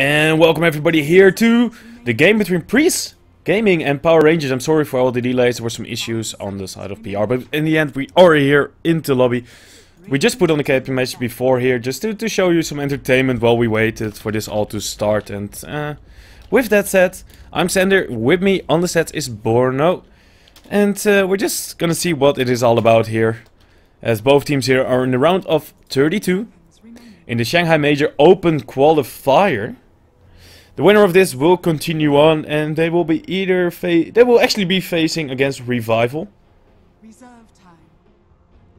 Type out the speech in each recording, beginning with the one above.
And welcome everybody here to the game between Priest Gaming and Power Rangers. I'm sorry for all the delays, there were some issues on the side of PR, but in the end we are here into lobby. We just put on the KP match before here, just to, to show you some entertainment while we waited for this all to start. And uh, with that said, I'm Sander, with me on the set is Borno. And uh, we're just gonna see what it is all about here. As both teams here are in the round of 32 in the Shanghai Major Open Qualifier. The winner of this will continue on and they will be either they will actually be facing against Revival.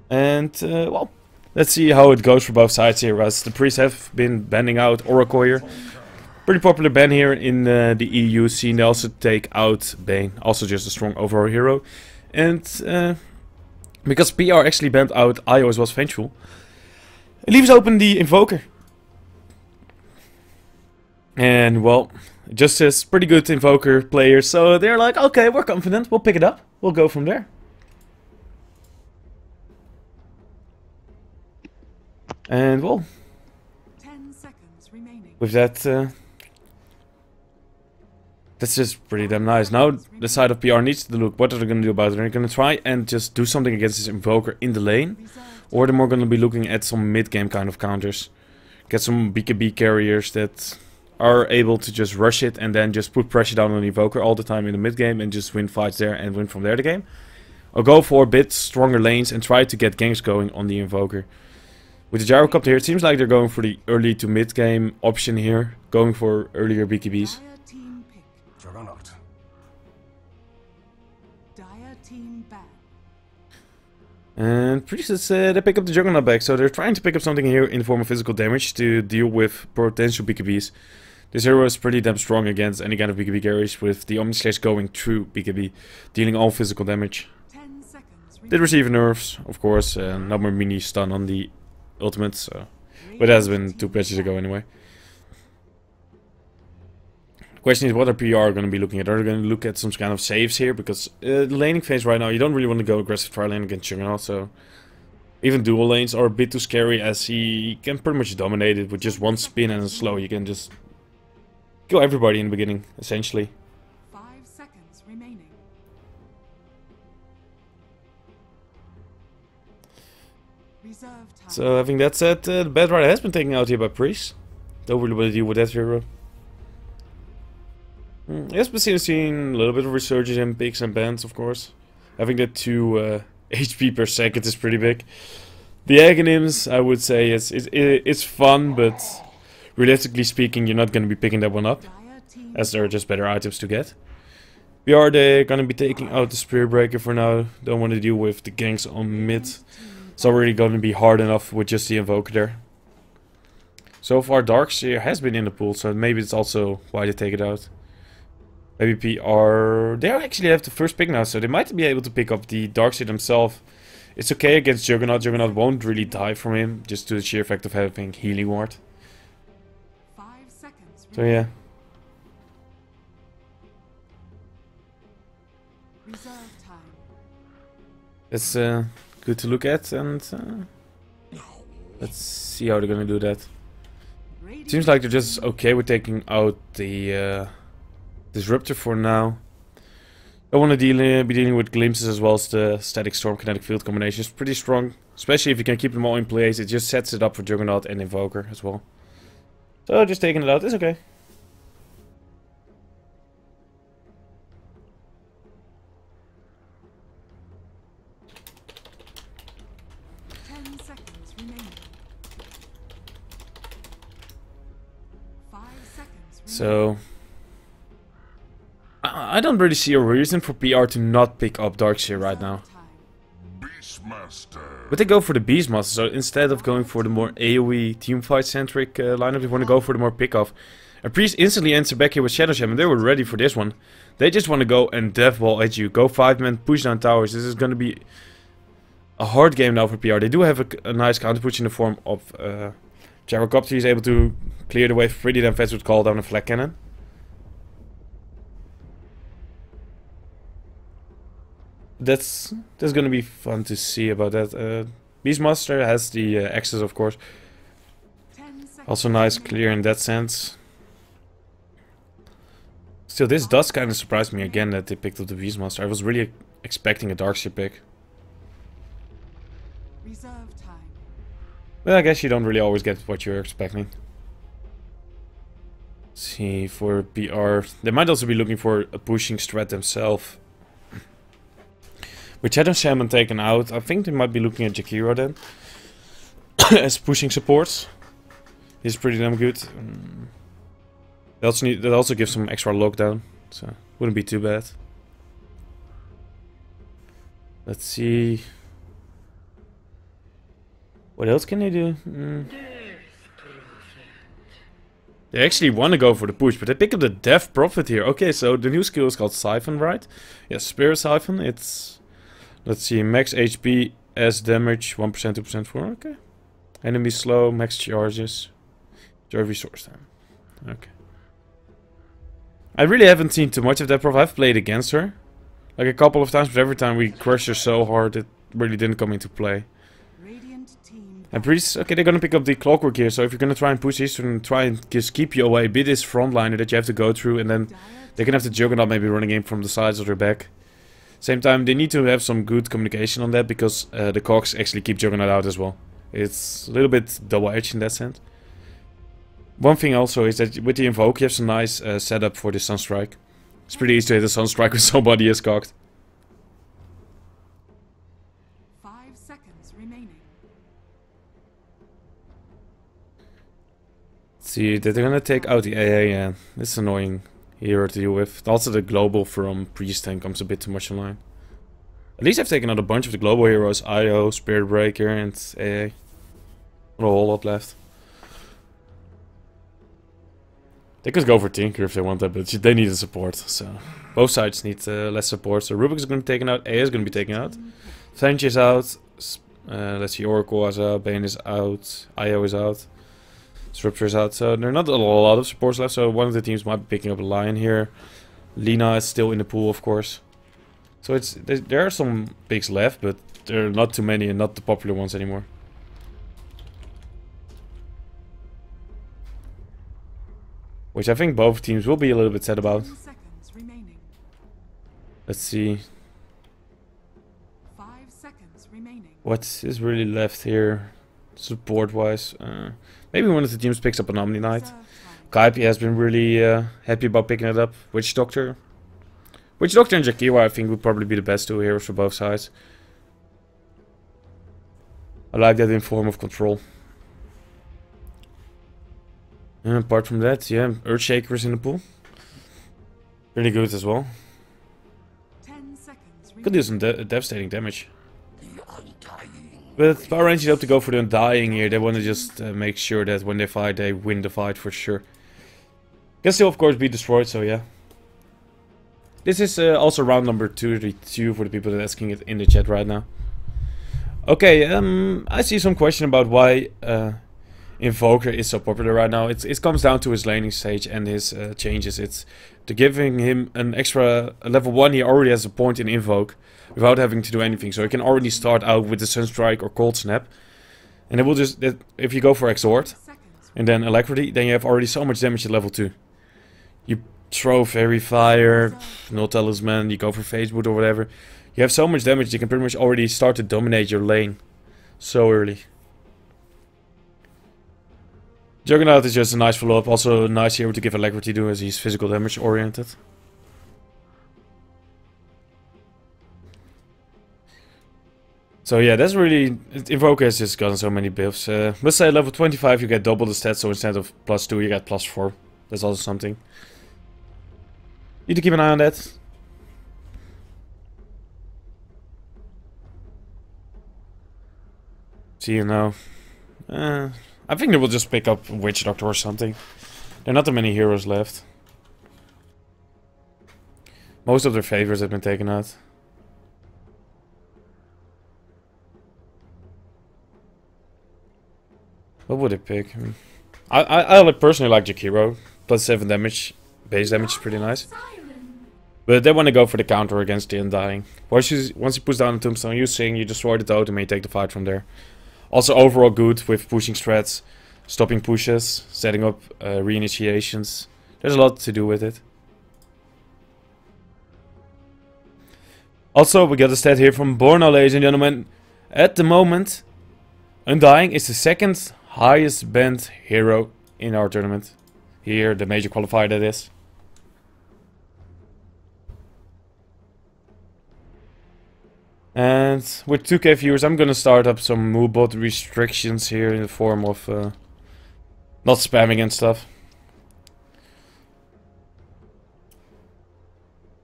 And uh, well, let's see how it goes for both sides here as the priests have been banning out Oracle here. Pretty popular ban here in uh, the EU scene. They also take out Bane, also just a strong overall hero. And uh, because PR actually banned out Io as well as Vengeful, it leaves open the Invoker. And well, just says pretty good Invoker players, so they're like, okay, we're confident, we'll pick it up, we'll go from there. And well, with that, uh, that's just pretty damn nice. Now the side of PR needs to look what are they going to do about it. Are they going to try and just do something against this Invoker in the lane? Or they're more going to be looking at some mid-game kind of counters. Get some BKB carriers that are able to just rush it and then just put pressure down on the Invoker all the time in the mid-game and just win fights there and win from there the game. Or go for a bit stronger lanes and try to get ganks going on the Invoker. With the Gyrocopter here, it seems like they're going for the early to mid-game option here. Going for earlier BKBs. And Priestess, uh, they pick up the Juggernaut back, so they're trying to pick up something here in the form of physical damage to deal with potential BKBs. This hero is pretty damn strong against any kind of BKB carries, with the Omni Slash going through BKB, dealing all physical damage. Did receive nerfs, of course, uh, no more mini stun on the ultimate, so... But that has been two patches ago anyway. Question is, what are PR going to be looking at? Are they going to look at some kind of saves here? Because uh, the laning phase right now, you don't really want to go aggressive try lane against Juggernaut, so... Even dual lanes are a bit too scary as he can pretty much dominate it with just one spin and a slow. You can just kill everybody in the beginning, essentially. Five seconds remaining. So having that said, uh, the Batrider has been taken out here by Priest. Don't really want to deal with that hero. Mm, yes, but since seen a little bit of resurgence in picks and bans, of course. Having that 2 uh, HP per second is pretty big. The Aghanims, I would say, it's, it's, it's fun, but realistically speaking, you're not going to be picking that one up. As there are just better items to get. We are they going to be taking out the Spirit Breaker for now. Don't want to deal with the ganks on mid. It's already going to be hard enough with just the Invoker there. So far, Darkseer has been in the pool, so maybe it's also why they take it out. Maybe PR... They actually have the first pick now, so they might be able to pick up the Darkseer himself. It's okay against Juggernaut. Juggernaut won't really die from him, just to the sheer effect of having Healing Ward. So yeah. It's uh, good to look at and uh, let's see how they're gonna do that. Seems like they're just okay with taking out the uh, Disruptor for now. I want to deal, uh, be dealing with glimpses as well as the static storm kinetic field combination. It's pretty strong, especially if you can keep them all in place. It just sets it up for Juggernaut and Invoker as well. So just taking it out It's okay. So I don't really see a reason for PR to not pick up Darkseer right now. But they go for the Beastmaster, so instead of going for the more AoE teamfight centric uh, lineup, they want to go for the more pick-off. And Priest instantly enter back here with Shadow Shaman, they were ready for this one. They just want to go and death wall at you, go 5-man, push down towers. This is going to be a hard game now for PR. They do have a, a nice counter push in the form of uh, Gyrocopter. He's able to clear the way pretty damn fast with Call Down a Flak Cannon. That's that's gonna be fun to see about that. Uh, Beastmaster has the uh, access, of course. Also nice, clear in that sense. Still, this does kind of surprise me again that they picked up the Beastmaster. I was really expecting a Darkseer pick. But I guess you don't really always get what you're expecting. Let's see, for PR, they might also be looking for a pushing strat themselves. With Shadow Shaman taken out, I think they might be looking at Jakiro then. as pushing supports. He's pretty damn good. Um, they also need that also gives some extra lockdown, so wouldn't be too bad. Let's see. What else can they do? Mm. They actually want to go for the push, but they pick up the Death Prophet here. Okay, so the new skill is called Siphon, right? Yes, Spirit Siphon. It's, let's see, max HP, S damage, 1%, 2% for, okay. Enemy slow, max charges. Joy resource time. Okay. I really haven't seen too much of that prof. I've played against her. Like a couple of times, but every time we crushed her so hard, it really didn't come into play. Radiant team. And Priest, okay, they're gonna pick up the clockwork here, so if you're gonna try and push Eastern and try and just keep you away, be this frontliner that you have to go through, and then they're gonna have the Juggernaut maybe running in from the sides of their back. Same time, they need to have some good communication on that, because uh, the Cogs actually keep Juggernaut out as well. It's a little bit double-edged in that sense. One thing also is that with the Invoke, you have some nice uh, setup for the Sunstrike. It's pretty easy to hit a Sunstrike with somebody is cocked. Five seconds remaining. See, they're gonna take out the AA, yeah. It's annoying hero to deal with. Also, the global from Priest tank comes a bit too much in line. At least I've taken out a bunch of the global heroes, IO, Spirit Breaker, and AA. Not a whole lot left. They could go for Tinker if they want that, but they need the support, so... Both sides need uh, less support, so Rubik is going to be taken out, AA is going to be taken out. Fench is out, uh, let's see, Oracle is out, Bane is out, IO is out. Disruptor is out, so there are not a lot of supports left, so one of the teams might be picking up a Lion here. Lina is still in the pool, of course. So it's there, are some picks left, but there are not too many and not the popular ones anymore. Which I think both teams will be a little bit sad about. Ten seconds remaining. Let's see Five seconds remaining. what is really left here support-wise. Uh, maybe one of the teams picks up an Omni Knight. Kaipi has been really uh, happy about picking it up. Witch Doctor. Witch Doctor and Jakiro I think would probably be the best two heroes for both sides. I like that in form of control. And apart from that, yeah, Earthshaker is in the pool. Pretty good as well. Could do some de devastating damage. But Power Rangers have to go for the Undying here. They want to just uh, make sure that when they fight, they win the fight for sure. Can still, of course, be destroyed, so yeah. This is uh, also round number 32 for the people that are asking it in the chat right now. Okay, um, I see some question about why uh, Invoker is so popular right now. It's, it comes down to his laning stage and his uh, changes. It's to giving him an extra level 1, he already has a point in Invoke without having to do anything. So he can already start out with the Sunstrike or Cold Snap. And it will just, that, if you go for Exhort and then Alacrity, then you have already so much damage at level 2. You throw Faerie Fire, no Talisman, you go for Phase Boot or whatever. You have so much damage, you can pretty much already start to dominate your lane so early. Juggernaut is just a nice follow-up, also nice hero to give Alacrity to as he's physical damage oriented. So yeah, that's really... Invoker has just gotten so many buffs. Uh, must say level 25 you get double the stats, so instead of plus 2 you get plus 4. That's also something. Need to keep an eye on that. See you now. Uh, I think they will just pick up Witch Doctor or something. There are not that many heroes left. Most of their favorites have been taken out. What would it pick? Hmm. I, I, I personally like Jakiro. Plus 7 damage. Base damage is pretty nice. But they want to go for the counter against the Undying. Once you, once you push down the Tombstone, you sing, you destroy the totem, and you take the fight from there. Also overall good with pushing strats, stopping pushes, setting up uh, reinitiations. There's a lot to do with it. Also, we got a stat here from Borno, ladies and gentlemen. At the moment, Undying is the second highest banned hero in our tournament. Here, the major qualifier that is. And with 2k viewers, I'm gonna start up some Moobot restrictions here in the form of uh, not spamming and stuff.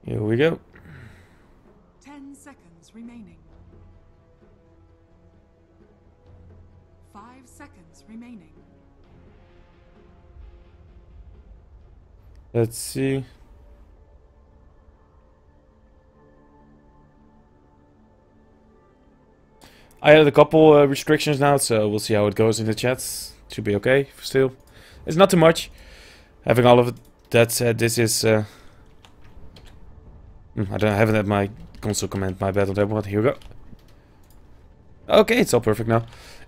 Here we go. 10 seconds remaining. 5 seconds remaining. Let's see. I had a couple uh, restrictions now, so we'll see how it goes in the chats. Should be okay still. It's not too much. Having all of that said, this is... Uh, hmm, I don't I haven't had my console command, my bad on that one. Here we go. Okay, it's all perfect now.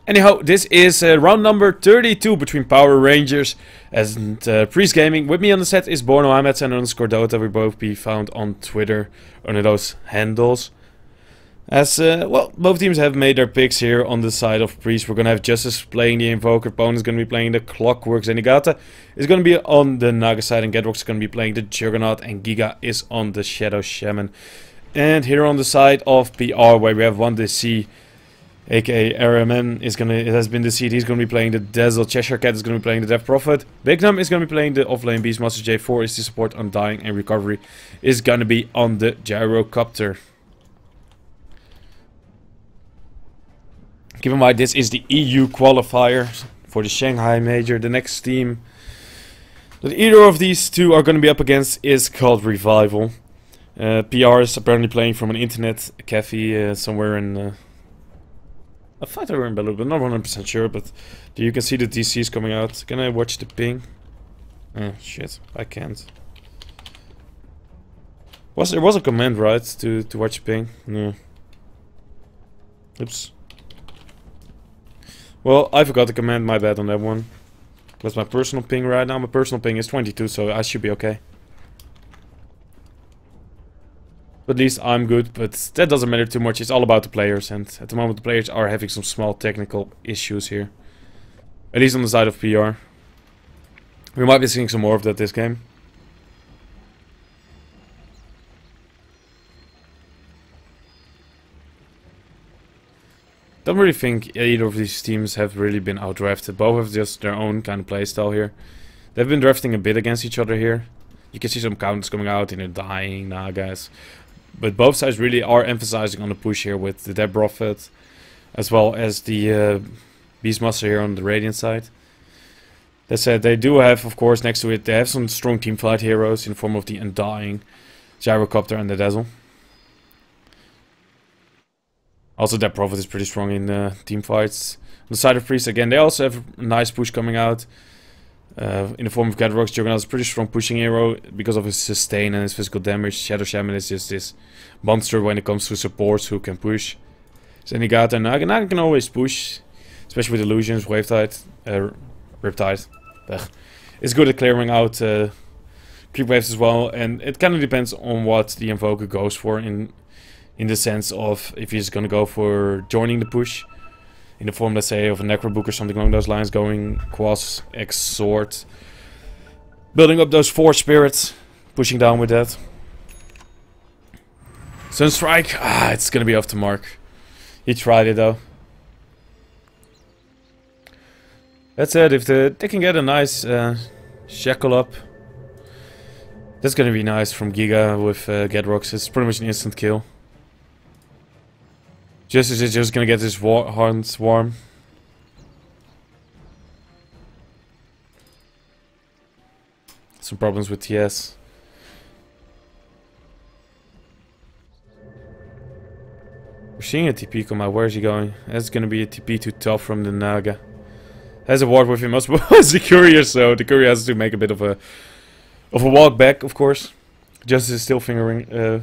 Anyhow, this is uh, round number 32 between Power Rangers and uh, Priest Gaming. With me on the set is Borno Ahmed and underscore Dota. We both be found on Twitter under those handles. As, uh, well, both teams have made their picks here on the side of Priest. We're going to have Justice playing the Invoker. Opponent's going to be playing the Clockwork. Zenigata is going to be on the Naga side. And is going to be playing the Juggernaut. And Giga is on the Shadow Shaman. And here on the side of PR, where we have one DC, aka RMN, is gonna, it has been deceived. He's going to be playing the Dazzle. Cheshire Cat is going to be playing the Death Prophet. Bignum is going to be playing the offlane Beastmaster. J4 is the support Undying. And Recovery is going to be on the Gyrocopter. Keep in mind, this is the EU qualifier for the Shanghai Major. The next team that either of these two are going to be up against is called Revival. Uh, PR is apparently playing from an internet cafe uh, somewhere in... Uh, I thought they were in Belarus, but not 100% sure. But you can see the DCs coming out. Can I watch the ping? Oh, shit. I can't. Was There was a command, right, to, to watch ping? No. Oops. Well, I forgot to command my bad on that one. That's my personal ping right now. My personal ping is 22, so I should be okay. At least I'm good, but that doesn't matter too much. It's all about the players, and at the moment the players are having some small technical issues here. At least on the side of PR. We might be seeing some more of that this game. Don't really think either of these teams have really been outdrafted. Both have just their own kind of playstyle here. They've been drafting a bit against each other here. You can see some counters coming out and they're dying Nagas. But both sides really are emphasizing on the push here with the Death Prophet. As well as the uh, Beastmaster here on the Radiant side. That said, they do have, of course, next to it, they have some strong teamfight heroes in the form of the Undying, Gyrocopter and the Dazzle. Also, that Prophet is pretty strong in uh, team fights. On the side of Priest, again, they also have a nice push coming out. Uh, in the form of Gadrox, Juggernaut is pretty strong pushing hero because of his sustain and his physical damage. Shadow Shaman is just this monster when it comes to supports who can push. Zenigata and Naga. Naga can always push, especially with illusions, Wave Tide, uh, Riptide. Ugh. It's good at clearing out uh, creep waves as well, and it kind of depends on what the Invoker goes for in in the sense of if he's going to go for joining the push in the form, let's say, of a Necrobook or something along those lines, going Quas, Sword, building up those four spirits, pushing down with that. Sunstrike, ah, it's going to be off the mark. He tried it though. That said, if the, they can get a nice uh, shackle up, that's going to be nice from Giga with uh, Gedrox. It's pretty much an instant kill. Justice is just gonna get his war hands warm. Some problems with TS. We're seeing a TP come out. Where is he going? That's gonna be a TP to top from the Naga. Has a ward with him as well as the courier, so the courier has to make a bit of a of a walk back, of course. Justice is still fingering, uh,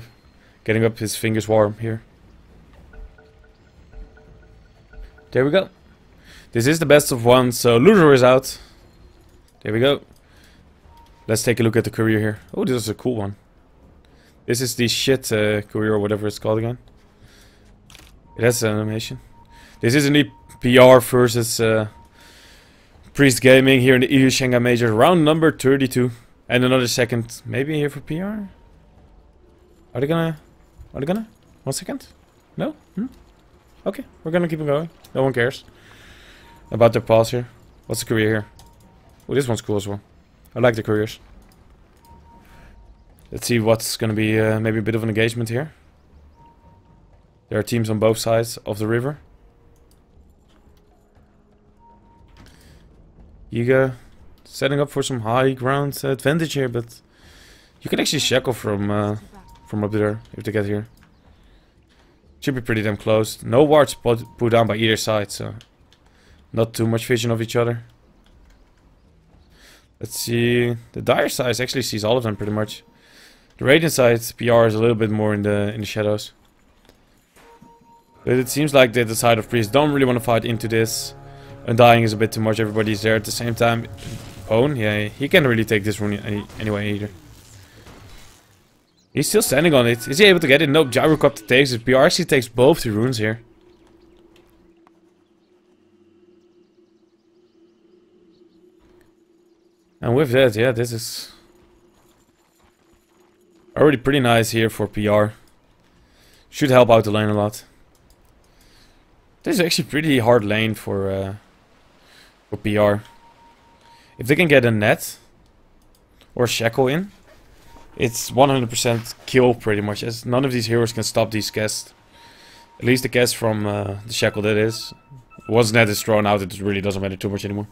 getting up his fingers warm here. There we go. This is the best of one, so loser is out. There we go. Let's take a look at the courier here. Oh, this is a cool one. This is the shit uh, or whatever it's called again. It has an animation. This is indeed PR versus uh, Priest Gaming here in the EU Shanghai Major, round number 32. And another second, maybe here for PR? Are they gonna... Are they gonna? One second? No? Hmm? Okay, we're gonna keep going. No one cares. About the pause here. What's the career here? Oh, this one's cool as well. I like the careers. Let's see what's gonna be uh, maybe a bit of an engagement here. There are teams on both sides of the river. Giga setting up for some high ground advantage here, but you can actually shackle from uh, from up there if they get here. Should be pretty damn close. No wards put, put down by either side, so not too much vision of each other. Let's see. The dire side actually sees all of them pretty much. The radiant side PR is a little bit more in the in the shadows. But it seems like the side of priests don't really want to fight into this. Undying is a bit too much, everybody's there at the same time. Own, yeah, he can't really take this rune any, anyway either. He's still standing on it. Is he able to get it? Nope, Gyrocopter takes it. PR actually takes both the runes here. And with that, yeah, this is already pretty nice here for PR. Should help out the lane a lot. This is actually pretty hard lane for uh, for PR. If they can get a net or shackle in, it's 100% kill pretty much. As none of these heroes can stop these casts. At least the cast from uh, the shackle that is. Once is thrown out, it really doesn't matter too much anymore.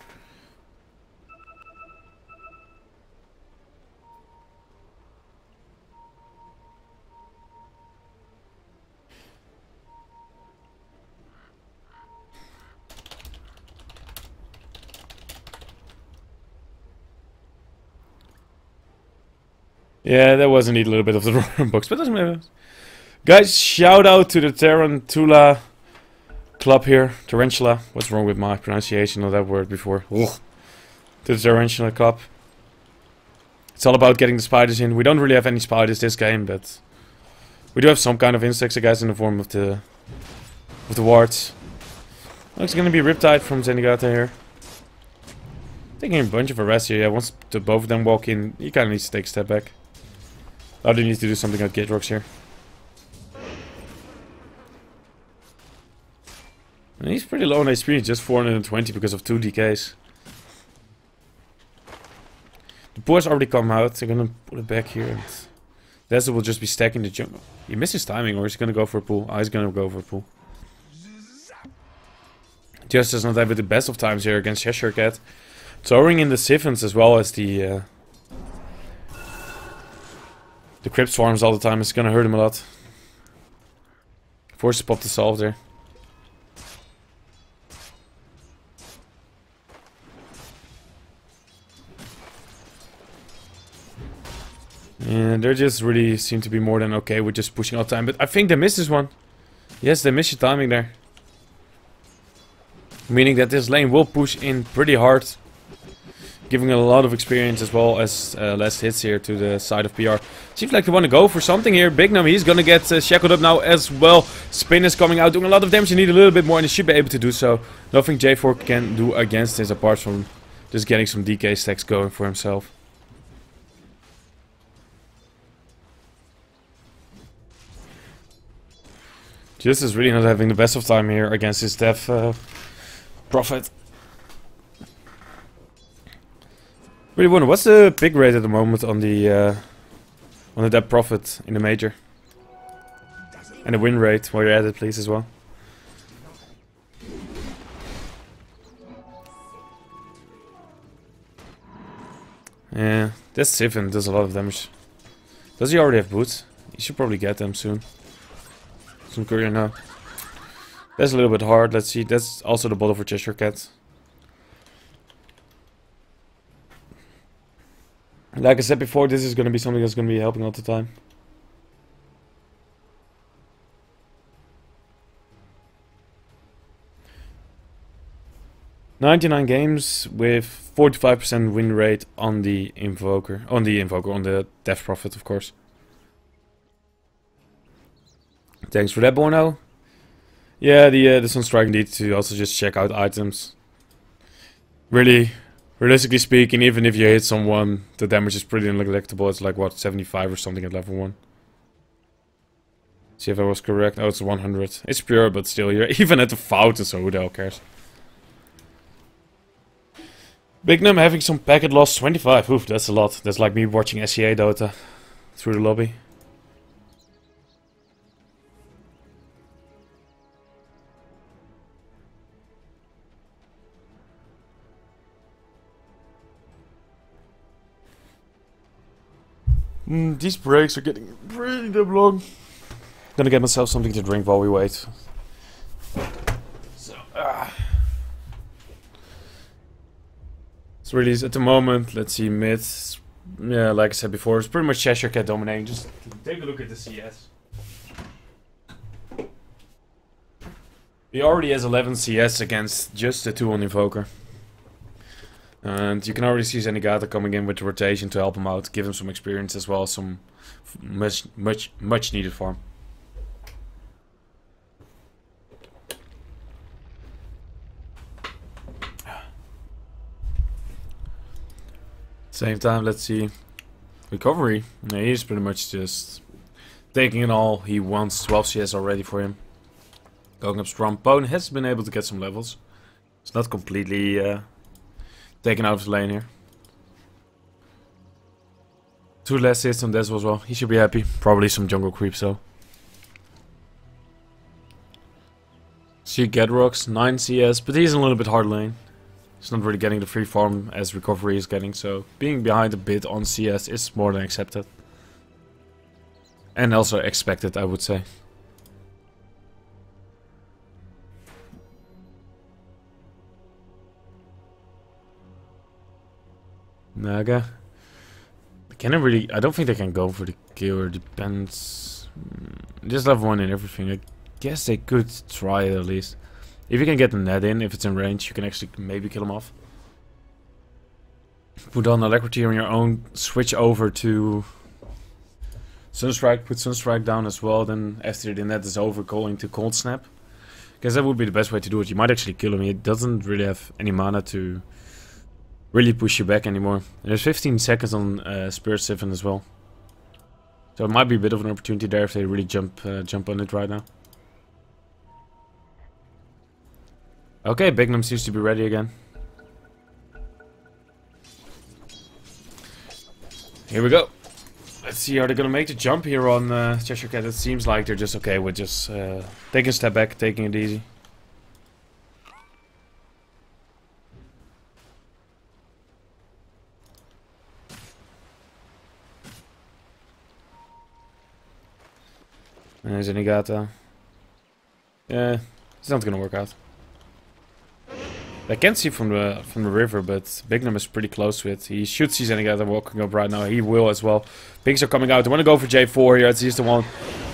Yeah, that was indeed a little bit of the wrong but doesn't matter. Guys, shout out to the Tarantula club here. Tarantula. What's wrong with my pronunciation of that word before? Ugh. To the Tarantula club. It's all about getting the spiders in. We don't really have any spiders this game, but we do have some kind of insects, I guess, in the form of the of the wards. Looks gonna be Riptide from Zenigata here. Taking a bunch of arrests here. Yeah, once the both of them walk in, he kind of needs to take a step back. I do need to do something at Gate Rocks here. And he's pretty low on HP, just 420 because of 2 DKs. The boars already come out, they're gonna put it back here and Dazzle will just be stacking the jump. He missed his timing or he's gonna go for a pull. Oh, he's gonna go for a pull. Just does not have the best of times here against Cheshire Cat. Throwing in the Siphons as well as the uh, the Crypt Swarms all the time It's gonna hurt him a lot. Force pop the solve there. And they just really seem to be more than okay with just pushing all the time. But I think they missed this one. Yes, they missed the timing there. Meaning that this lane will push in pretty hard giving a lot of experience as well as uh, less hits here to the side of PR. Seems like they want to go for something here. Big Bignum, he's going to get uh, shackled up now as well. Spin is coming out, doing a lot of damage. You need a little bit more and he should be able to do so. Nothing J4 can do against this apart from just getting some DK stacks going for himself. Just is really not having the best of time here against his death uh, prophet. Really wonder what's the pick rate at the moment on the uh, on the death prophet in the major, and the win rate while you're at it, please as well. Yeah, this Siphon does a lot of damage. Does he already have boots? He should probably get them soon. Some courier now. That's a little bit hard. Let's see. That's also the bottle for Cheshire Cat. Like I said before, this is going to be something that's going to be helping all the time. Ninety-nine games with forty-five percent win rate on the invoker, on the invoker, on the death prophet, of course. Thanks for that, Borno. Yeah, the uh, the Sunstrike need to also just check out items. Really, realistically speaking, even if you hit someone, the damage is pretty neglectable. It's like, what, 75 or something at level 1. See if I was correct. Oh, it's 100. It's pure, but still, you're even at the fountain, so who the hell cares? Bignum having some packet loss, 25. Oof, that's a lot. That's like me watching SCA Dota through the lobby. Mm, these breaks are getting pretty damn long. Gonna get myself something to drink while we wait. So, ah. So really, at the moment, let's see, mid. Yeah, like I said before, it's pretty much Cheshire Cat dominating. Just take a look at the CS. He already has 11 CS against just the 2 on Invoker. And you can already see Zenigata coming in with the rotation to help him out, give him some experience as well, some much, much, much needed farm. Same time, let's see. Recovery. Yeah, he's pretty much just taking it all. He wants 12 CS already for him. Going up strong. Bone has been able to get some levels. It's not completely uh, taken out of the lane here. Two less hits on Desmo as well. He should be happy. Probably some jungle creeps though. See Gedrox, 9 CS, but he's in a little bit hard lane. He's not really getting the free farm as recovery is getting, so being behind a bit on CS is more than accepted. And also expected, I would say. Naga. Can I really... I don't think they can go for the kill, depends... Mm, just level 1 and everything. I guess they could try it at least. If you can get the net in, if it's in range, you can actually maybe kill him off. Put on Alacrity on your own, switch over to Sunstrike, put Sunstrike down as well, then after the net is over, going to Cold Snap. Guess that would be the best way to do it. You might actually kill him, he doesn't really have any mana to really push you back anymore. There's 15 seconds on uh, Spirit Siphon as well. So it might be a bit of an opportunity there if they really jump uh, jump on it right now. Okay, Bignum seems to be ready again. Here we go. Let's see how they're gonna make the jump here on uh, Cheshire Cat. It seems like they're just okay with just uh, taking a step back, taking it easy. There's Zenigata. Yeah, it's not gonna work out. I can't see from the from the river, but Bignum is pretty close to it. He should see Zenigata walking up right now. He will as well. Pigs are coming out. They want to go for J4 here. He's the one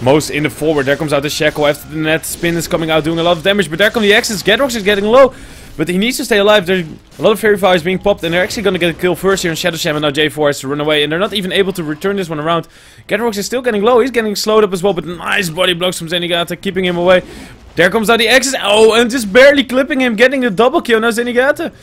most in the forward. There comes out the Shackle after the net. Spin is coming out, doing a lot of damage. But there come the Axes. Gedrox is getting low. But he needs to stay alive. There's a lot of Faerie Fires being popped. And they're actually going to get a kill first here on Shadow Sham. And now J4 has to run away. And they're not even able to return this one around. Gedrox is still getting low. He's getting slowed up as well. But nice body blocks from Zenigata. Keeping him away. There comes out the Axes. Oh, and just barely clipping him. Getting the double kill. Now Zenigata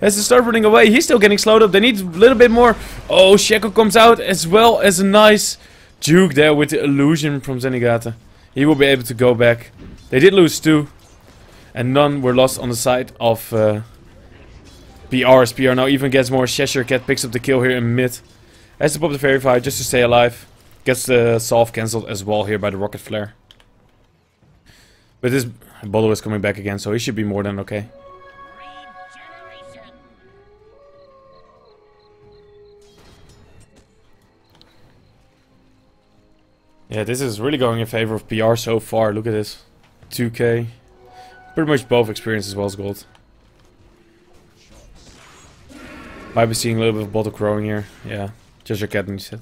has to start running away. He's still getting slowed up. They need a little bit more. Oh, Shackle comes out as well as a nice juke there with the illusion from Zenigata. He will be able to go back. They did lose two. And none were lost on the side of uh, PR's. PR now even gets more. Cheshire Cat picks up the kill here in mid. Has to pop the Fire just to stay alive. Gets the solve cancelled as well here by the Rocket Flare. But this Bolo is coming back again, so he should be more than okay. Yeah, this is really going in favor of PR so far. Look at this. 2k. Pretty much both experience as well as gold. Might be seeing a little bit of bottle growing here. Yeah, just your cat needs it.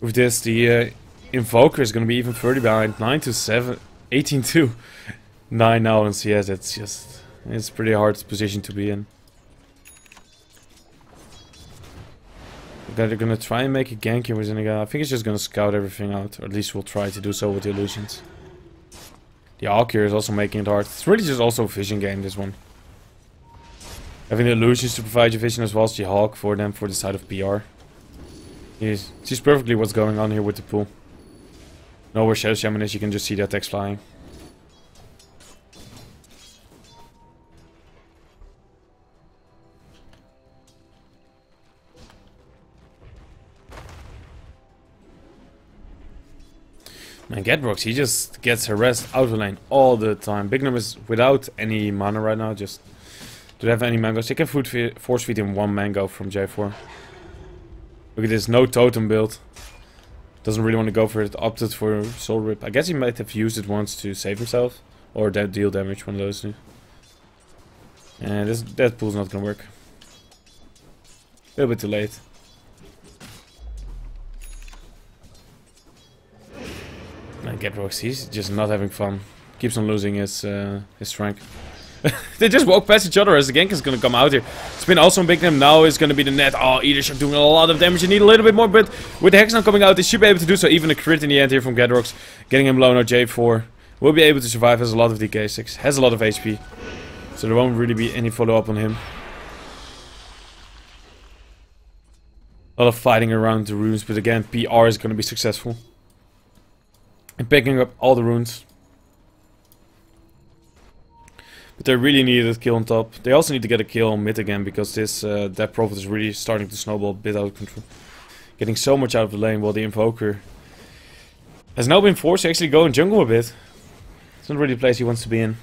With this, the uh, Invoker is going to be even further behind. 9 to 7. 18 to 9 now in CS. It's just... It's pretty hard position to be in. They're gonna try and make a gank here with Zenigata. I think he's just gonna scout everything out. Or at least we'll try to do so with the illusions. The Arc is also making it hard. It's really just also a vision game, this one. Having the illusions to provide you vision as well as the Hawk for them for the side of PR. He sees perfectly what's going on here with the pool. Know where Shadow Shaman is, you can just see the attacks flying. And Gadrox, he just gets harassed out of lane all the time. Bignum is without any mana right now, just don't have any mangoes. They can food feed, force feed him one mango from J4. Look at this, no totem build. Doesn't really want to go for it, opted for Soul Rip. I guess he might have used it once to save himself. Or that deal damage, one of those two. And this, that pool's not gonna work. A little bit too late. And Gadrox, he's just not having fun. Keeps on losing his uh, his strength. they just walk past each other as the gank is gonna come out here. Spin also on Bignum now is gonna be the net. Oh, Edish doing a lot of damage. You need a little bit more, but with the Hex now coming out, they should be able to do so. Even a crit in the end here from Gadrox. Getting him low now, J4. Will be able to survive, has a lot of DK6, has a lot of HP. So there won't really be any follow-up on him. A lot of fighting around the rooms, but again, PR is gonna be successful. And picking up all the runes. But they really needed a kill on top. They also need to get a kill on mid again because this uh, that Prophet is really starting to snowball a bit out of control. Getting so much out of the lane while the Invoker has now been forced to actually go in jungle a bit. It's not really a place he wants to be in.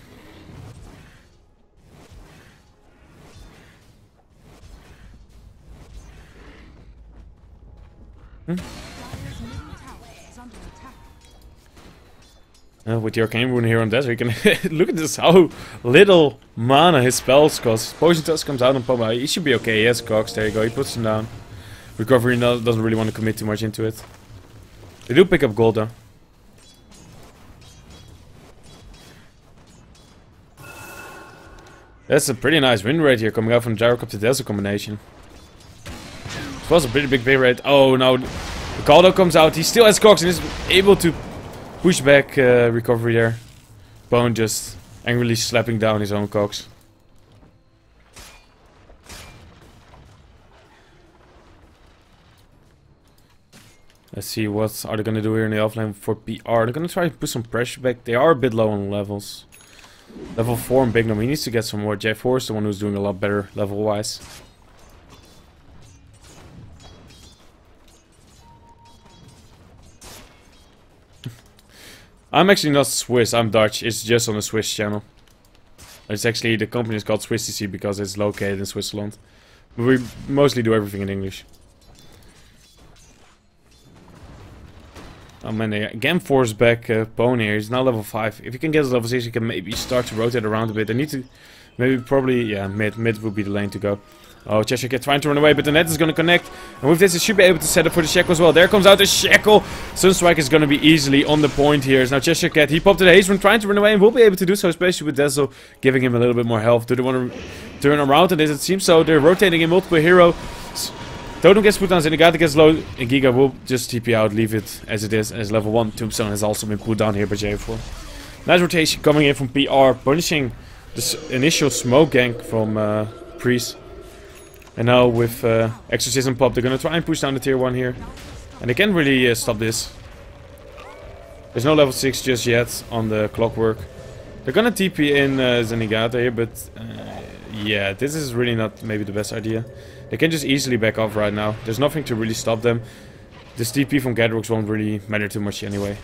Uh, with the Arcane Rune here on Desert, you can look at this, how little mana his spells cost. Poison Tusk comes out on Poma, he should be okay, has Cogs, there you go, he puts him down. Recovery no, doesn't really want to commit too much into it. They do pick up gold though. That's a pretty nice win rate here coming out from Gyrocop to Desert combination. It was a pretty big win rate. Oh no, Ricardo comes out, he still has Cogs and is able to push back uh, recovery there. Bone just angrily slapping down his own cogs. Let's see what are they gonna do here in the offlane for PR. They're gonna try to put some pressure back. They are a bit low on levels. Level 4 and Bignum, he needs to get some more. J4 is the one who's doing a lot better level-wise. I'm actually not Swiss, I'm Dutch. It's just on the Swiss channel. It's actually, the company is called SwissDC because it's located in Switzerland. But we mostly do everything in English. Oh man, again force back uh, Pony here. He's now level 5. If you can get to level 6, you can maybe start to rotate around a bit. I need to... Maybe probably... Yeah, mid. Mid would be the lane to go. Oh, Cheshire Cat trying to run away, but the net is going to connect. And with this, it should be able to set up for the Shackle as well. There comes out the Shackle. Sunstrike is going to be easily on the point here. Now Cheshire Cat, he popped the haze from trying to run away and will be able to do so, especially with Dazzle giving him a little bit more health. Do they want to turn around And as It seems so. They're rotating in multiple heroes. Totem gets put on, Zenigata gets low, and Giga will just TP out, leave it as it is, as level 1. Tombstone has also been put down here by J4. Nice rotation coming in from PR, punishing this initial smoke gank from uh, Priest. And now with uh, Exorcism pop, they're gonna try and push down the tier 1 here. And they can't really uh, stop this. There's no level 6 just yet on the clockwork. They're gonna TP in uh, Zenigata here, but uh, yeah, this is really not maybe the best idea. They can just easily back off right now. There's nothing to really stop them. This TP from Gadrox won't really matter too much anyway.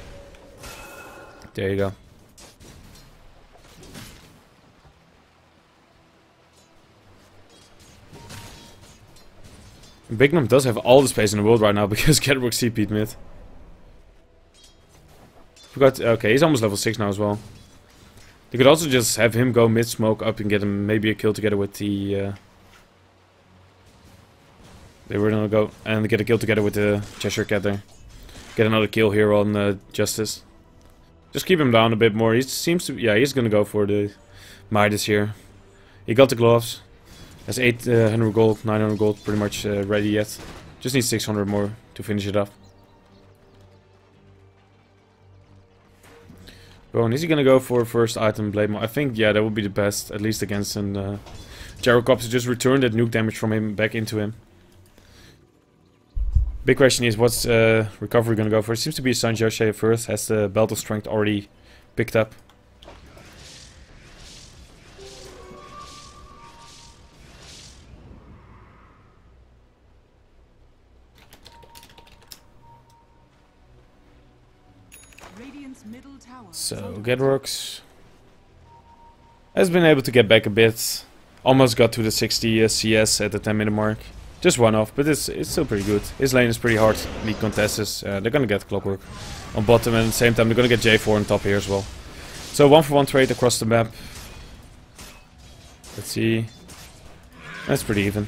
There you go. Bignum does have all the space in the world right now because Gadrox TP'd mid. Forgot, okay, he's almost level 6 now as well. They could also just have him go mid-smoke up and get him maybe a kill together with the... Uh, they were gonna go and get a kill together with the Cheshire Cat there. Get another kill here on uh, Justice. Just keep him down a bit more. He seems to... Yeah, he's gonna go for the Midas here. He got the gloves. Has 800 gold, 900 gold pretty much uh, ready yet. Just need 600 more to finish it off. Bone, is he gonna go for first item blade I think, yeah, that would be the best, at least against an uh, Gyrocopter. Just return that nuke damage from him back into him. Big question is, what's uh, recovery gonna go for? It seems to be Sanjoshe first, has the Belt of Strength already picked up. So, Gedrox has been able to get back a bit. Almost got to the 60 uh, CS at the 10 minute mark. Just one off, but it's it's still pretty good. His lane is pretty hard. League contesters, uh, they're gonna get Clockwork on bottom, and at the same time they're gonna get J4 on top here as well. So one for one trade across the map. Let's see. That's pretty even.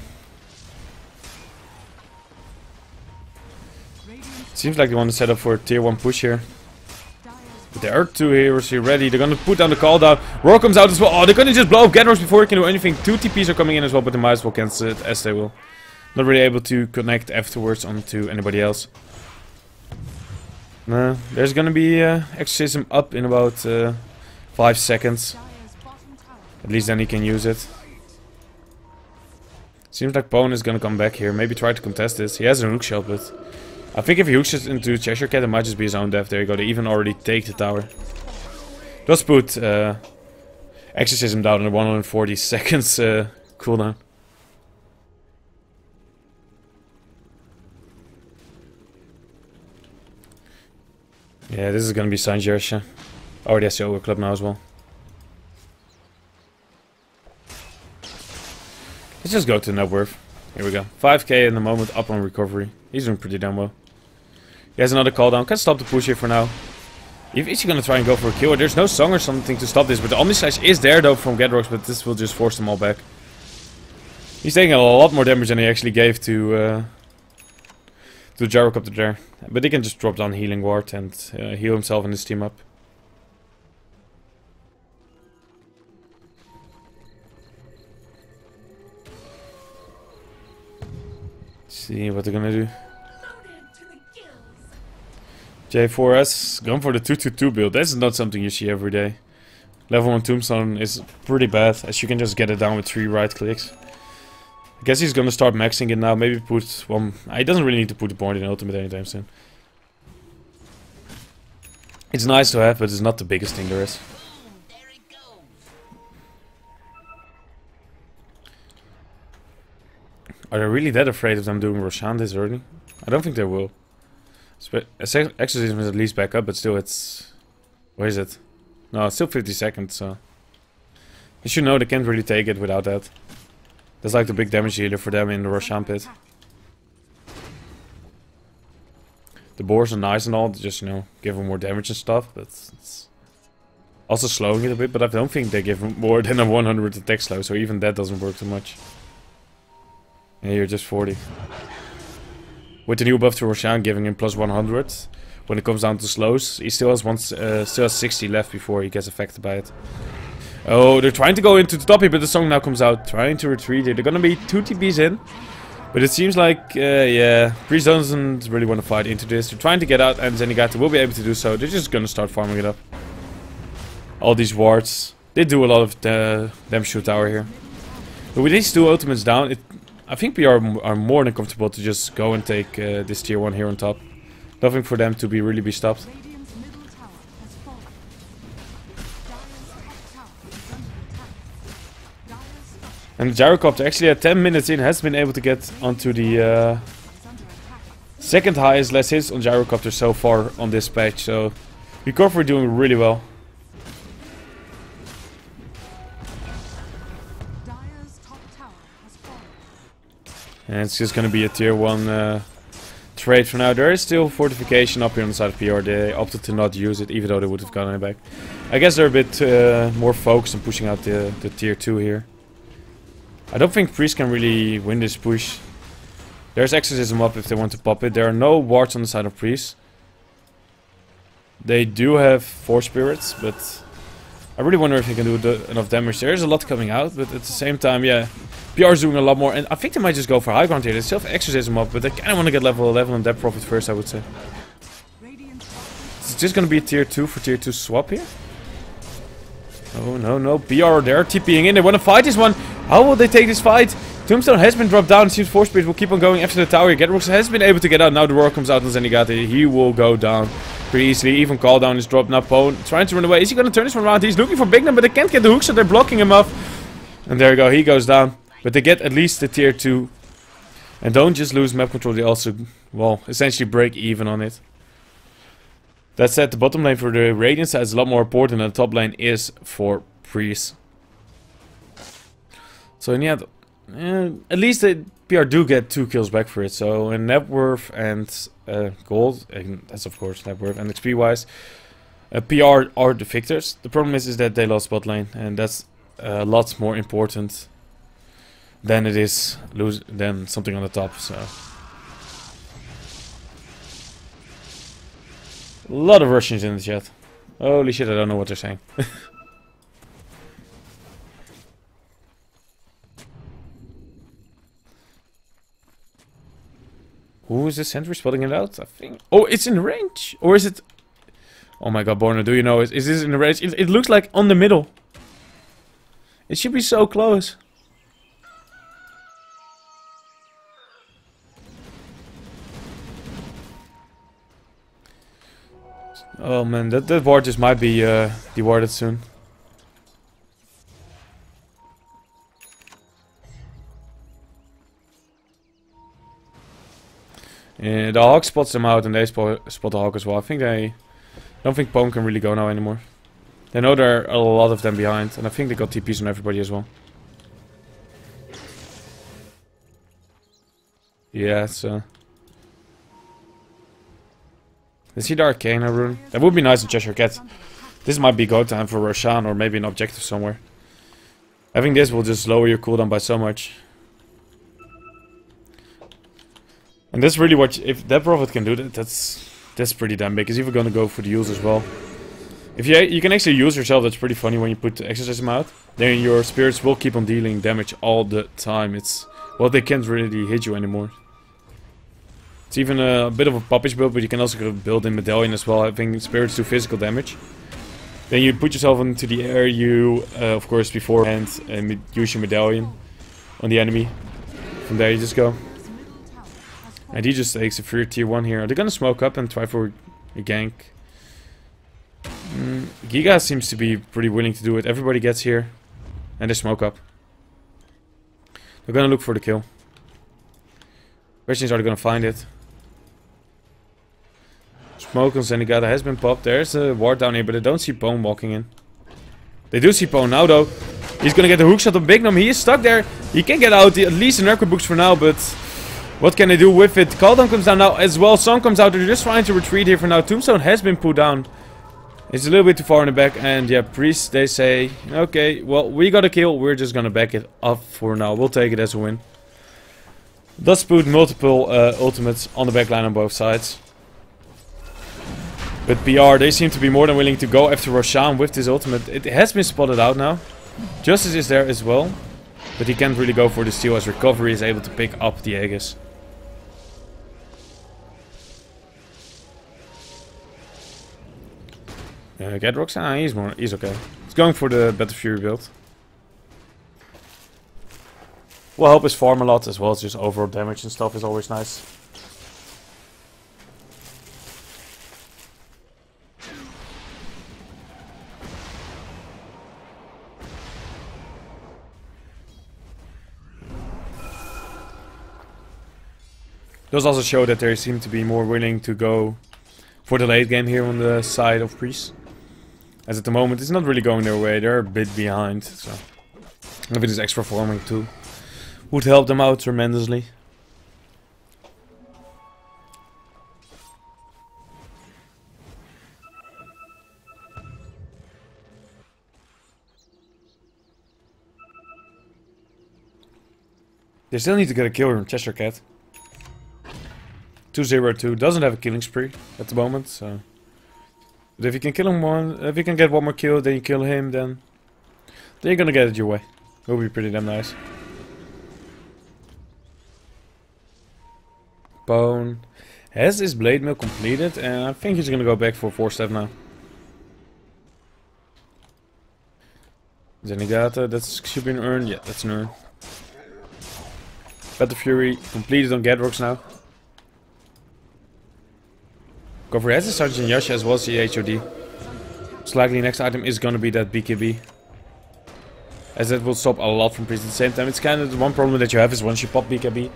Seems like they want to set up for a tier 1 push here. There are two heroes here ready. They're gonna put down the call down. Roar comes out as well. Oh, they're gonna just blow up Gedrox before he can do anything. Two TPs are coming in as well, but they might as well cancel it as they will. Not really able to connect afterwards onto anybody else. No, there's gonna be uh, exorcism up in about uh, five seconds. At least then he can use it. Seems like Bone is gonna come back here. Maybe try to contest this. He has a hook shot, but I think if he hooks it into Cheshire Cat, it might just be his own death. There you go. They even already take the tower. Let's put uh, Exorcism down in 140 seconds uh, cooldown. Yeah, this is gonna be Saint Jersey. Already has the over club now as well. Let's just go to net worth. Here we go. 5k in the moment, up on recovery. He's doing pretty damn well. He has another call down. Can stop the push here for now. If is he gonna try and go for a kill? There's no song or something to stop this, but the Omnislash is there though from Gedrox, but this will just force them all back. He's taking a lot more damage than he actually gave to uh, to Gyrocopter there. But he can just drop down Healing Ward and uh, heal himself and his team up. see what they're gonna do. J4S, going for the 222 build. That's not something you see every day. Level 1 Tombstone is pretty bad, as you can just get it down with 3 right clicks. I guess he's gonna start maxing it now, maybe put one... Ah, he doesn't really need to put the point in ultimate anytime soon. It's nice to have, but it's not the biggest thing there is. Are they really that afraid of them doing Roshan this early? I don't think they will. Exorcism is at least back up, but still it's... Where is it? No, it's still 50 seconds, so... As You should know they can't really take it without that. That's like the big damage healer for them in the Roshan pit. The boars are nice and all, just, you know, give them more damage and stuff, but it's... Also slowing it a bit, but I don't think they give them more than a 100 attack slow, so even that doesn't work too much. Yeah, you're just 40. With the new buff to Roshan giving him plus 100, when it comes down to slows, he still has one, uh, still has 60 left before he gets affected by it. Oh, they're trying to go into the top here, but the song now comes out, trying to retreat here. They're gonna be two TPs in, but it seems like, uh, yeah, Priest doesn't really want to fight into this. They're trying to get out, and Zenigata will be able to do so. They're just gonna start farming it up. All these wards, they do a lot of the damn shoot tower here. But with these two ultimates down, it I think we are, are more than comfortable to just go and take uh, this tier 1 here on top. Nothing for them to be really be stopped. And Gyrocopter actually at 10 minutes in has been able to get onto the uh, second highest less hits on Gyrocopter so far on this patch. So recovery doing really well. And it's just gonna be a tier 1 uh, trade for now. There is still fortification up here on the side of PR. They opted to not use it even though they would have gotten it back. I guess they're a bit uh, more focused on pushing out the, the tier 2 here. I don't think Priest can really win this push. There's Exorcism up if they want to pop it. There are no wards on the side of Priest. They do have Four Spirits, but I really wonder if he can do the, enough damage. There is a lot coming out, but at the same time, yeah, PR is doing a lot more. And I think they might just go for high ground here. They still have exorcism up, but they kind of want to get level 11 on that prophet first, I would say. It's just going to be tier 2 for tier 2 swap here. Oh, no, no. PR, they're TPing in. They want to fight this one. How will they take this fight? Tombstone has been dropped down. It seems Force Spirit will keep on going after the tower. Getrox has been able to get out. Now the roar comes out on Zenigata. He will go down pretty easily. Even Call Down is dropped. Now Pone trying to run away. Is he going to turn this one around? He's looking for Bignum, but they can't get the hook, so they're blocking him off. And there you go. He goes down. But they get at least the tier 2. And don't just lose map control. They also, well, essentially break even on it. That said, the bottom lane for the Radiant side is a lot more important than the top lane is for Priest. So yeah, th- eh, at least the PR do get two kills back for it. So in net worth and uh, gold, and that's of course net worth and XP wise, uh, PR are the victors. The problem is is that they lost bot lane, and that's a lot more important than it is lose than something on the top. So. A lot of Russians in the chat. Holy shit, I don't know what they're saying. Who is the sentry spotting it out? I think. Oh, it's in range, or is it? Oh my god, Borna, do you know? Is, is this in the range? It, it looks like on the middle. It should be so close. Oh man, that, that ward just might be uh, dewarded soon. The Hawk spots them out and they spot, spot the Hawk as well. I think they don't think Pome can really go now anymore. They know there are a lot of them behind and I think they got TPs on everybody as well. Yeah, it's uh... Is he the Arcana rune? That would be nice in Cheshire Cat. This might be go time for Roshan or maybe an objective somewhere. Having this will just lower your cooldown by so much. And that's really what, if that prophet can do that, that's that's pretty damn big. He's even gonna go for the use as well. If you you can actually use yourself, that's pretty funny when you put the exorcism out. Then your spirits will keep on dealing damage all the time. It's well, they can't really hit you anymore. It's even a bit of a puppish build, but you can also build in medallion as well. Having spirits do physical damage. Then you put yourself into the air. You, uh, of course, beforehand and use your medallion on the enemy. From there, you just go. And he just takes a free tier 1 here. Are they gonna smoke up and try for a gank? Mm, Giga seems to be pretty willing to do it. Everybody gets here. And they smoke up. They're gonna look for the kill. Question is, are they gonna find it? Smoke on Zenigata has been popped. There's a ward down here, but I don't see Pone walking in. They do see Pone now, though. He's gonna get the hook shot on Bignum. He is stuck there. He can get out, at least in record books for now, but... What can they do with it? Call Down comes down now as well. Song comes out. They're just trying to retreat here for now. Tombstone has been put down. It's a little bit too far in the back. And yeah, Priest, they say, okay, well, we got a kill. We're just gonna back it up for now. We'll take it as a win. Does put multiple uh, ultimates on the back line on both sides. But PR, they seem to be more than willing to go after Roshan with this ultimate. It has been spotted out now. Justice is there as well. But he can't really go for the steal as Recovery is able to pick up the Aegis. Uh, get Roxanne? Ah, he's more. He's okay. He's going for the Battle Fury build. Will help his farm a lot as well as just overall damage and stuff is always nice. Those also show that they seem to be more willing to go for the late game here on the side of Priest. As at the moment, it's not really going their way. They're a bit behind, so maybe this extra farming too would help them out tremendously. They still need to get a kill on Cheshire Cat. 202 doesn't have a killing spree at the moment, so But if you can kill him one, if you can get one more kill, then you kill him, then then you're gonna get it your way. Will be pretty damn nice. Bone has his Blade Mail completed, and I think he's gonna go back for Force Staff now. Zenigata, uh, that should be an urn. Yeah, that's an urn. Battle Fury completed on Gadrox now. Cover has a Sange and Yasha as well as the HOD. Likely next item is gonna be that BKB. As that will stop a lot from Priest at the same time. It's kind of the one problem that you have is once you pop BKB,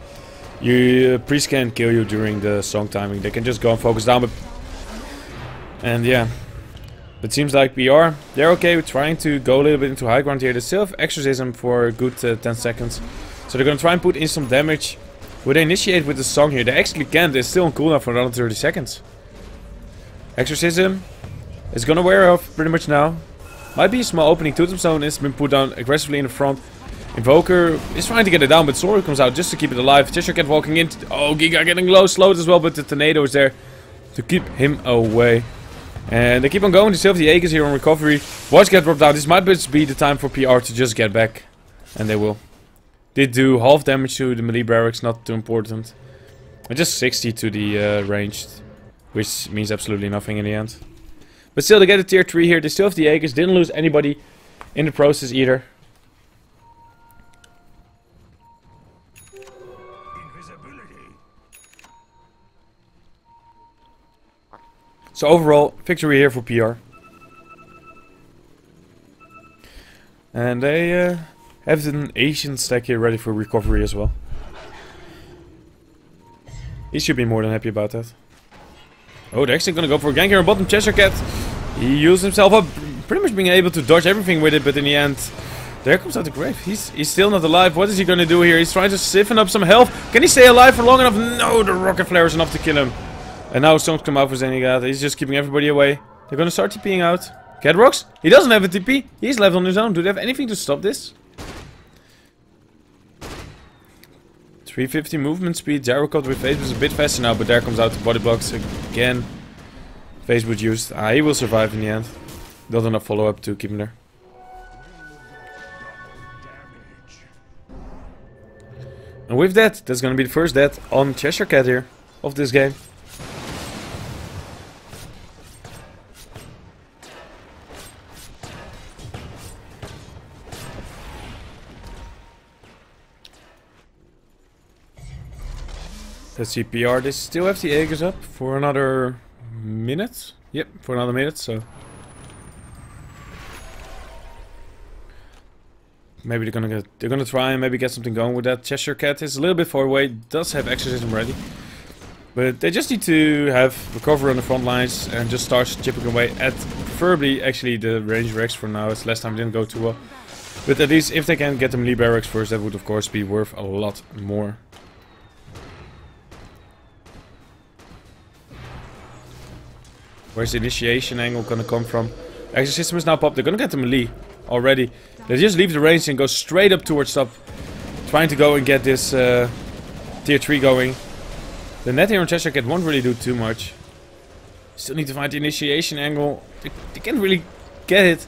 you uh, Priest can kill you during the song timing. They can just go and focus down, but... And yeah. It seems like we are. They're okay with trying to go a little bit into high ground here. They still have Exorcism for a good uh, 10 seconds. So they're gonna try and put in some damage. Would they initiate with the song here? They actually can. They're still on cooldown for another 30 seconds. Exorcism is gonna wear off pretty much now. Might be a small opening. Tombstone has been put down aggressively in the front. Invoker is trying to get it down, but Sora comes out just to keep it alive. Cheshire Cat walking in. Oh, Giga getting low, slowed as well, but the tornado is there to keep him away. And they keep on going. Still have the Aegis here on recovery. Watch get dropped out. This might be the time for PR to just get back. And they will. Did do half damage to the melee barracks, not too important. And just 60 to the uh, ranged. Which means absolutely nothing in the end. But still, they get a tier 3 here. They still have the Aegis. Didn't lose anybody in the process either. So overall, victory here for PR. And they uh, have an Asian stack here ready for recovery as well. He should be more than happy about that. Oh, they're actually gonna go for a gank here on bottom. Cheshire Cat, he used himself up, pretty much being able to dodge everything with it, but in the end, there comes out the grave. He's he's still not alive. What is he gonna do here? He's trying to siphon up some health. Can he stay alive for long enough? No, the rocket flare is enough to kill him. And now songs come out for Zenigata. He's just keeping everybody away. They're gonna start TPing out. Gadrox? He doesn't have a TP. He's left on his own. Do they have anything to stop this? 350 movement speed. Jericho with phase was a bit faster now, but there comes out the body blocks again. Phase was used. Ah, he will survive in the end. Doesn't enough follow up to keep him there. And with that, that's gonna be the first death on Cheshire Cat here of this game. Let's see, PR, they still have the Aegis up for another minute? Yep, for another minute, so... Maybe they're gonna get, they're gonna try and maybe get something going with that. Cheshire Cat is a little bit far away, does have Exorcism ready. But they just need to have recovery on the front lines and just start chipping away at preferably actually the range rax for now. It's last time didn't go too well. But at least if they can get the melee barracks first, that would of course be worth a lot more. Where's the initiation angle gonna come from? Exorcism is now popped. They're gonna get the melee already. They just leave the range and go straight up towards top. Trying to go and get this uh, tier 3 going. The net here on Cheshire Cat won't really do too much. Still need to find the initiation angle. They, they can't really get it.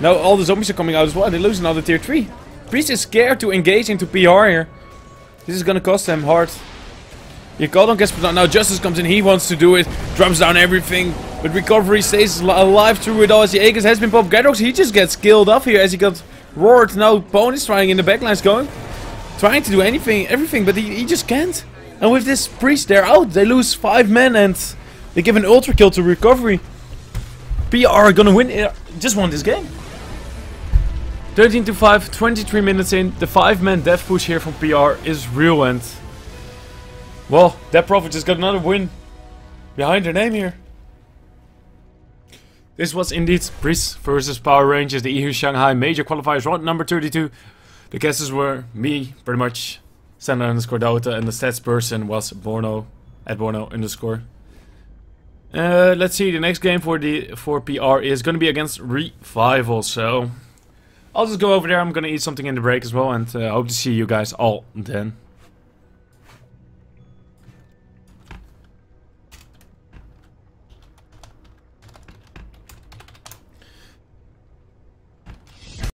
Now all the zombies are coming out as well. They lose another tier 3. Priest is scared to engage into PR here. This is gonna cost them hard. Yakadan gets put down. Now Justice comes in. He wants to do it. Drums down everything. But Recovery stays alive through it all as the Aegis has been popped. Gadrox, he just gets killed off here as he got roared. Now Bone is trying in the backlines going. Trying to do anything, everything, but he, he just can't. And with this Priest, they're out. They lose five men and they give an ultra kill to Recovery. PR are gonna win. Just won this game. 13 to 5, 23 minutes in. The 5-man death push here from PR is real and well, that Prophet just got another win behind their name here. This was indeed Priest versus Power Rangers, the EU Shanghai Major Qualifiers round number 32. The guesses were me, pretty much, Sander underscore Dota, and the stats person was Borno, at Borno underscore. Uh, let's see, the next game for the for PR is going to be against Revival, so... I'll just go over there, I'm going to eat something in the break as well, and uh, hope to see you guys all then.